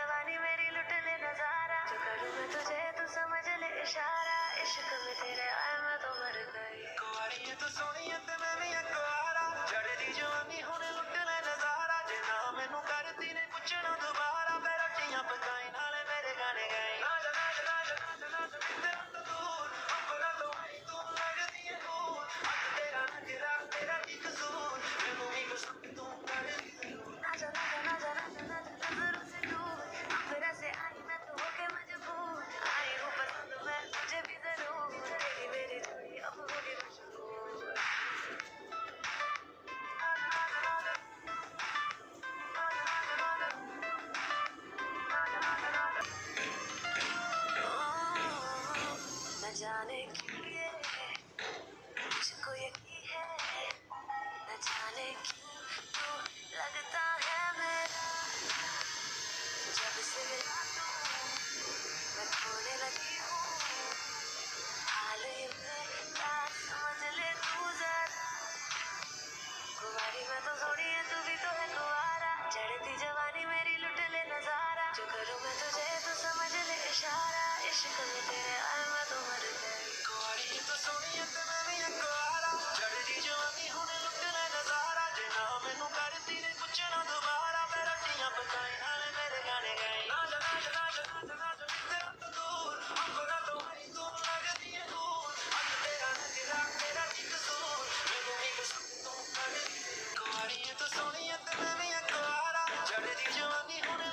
जवानी मेरी लुट ले नज़ारा मैं तुझे, तू तु समझ ले इशारा। इश्क में तेरे आए, मैं तो मर गई। कुआरी है तू तो सोनी है ते मैं भी कुआरा। चढ़ जवानी, हुने लुट नज़ारा। जे ना करती ने, पूछना दोबारा। मैं मैं तो सोनी है, तू भी तो है कुआरा चढ़ती जवानी मेरी लुट ले नज़ारा। जो करूँ मैं तुझे, तू समझ ले इशारा। इश्क में तेरे आए, मैं तो मर गई। कुआरी तो सोनी है तो मैं भी है कुआरा चढ़ती जवानी, हुने लुट ले नज़ारा। जे ना मैनू करती Yo, mi hombre.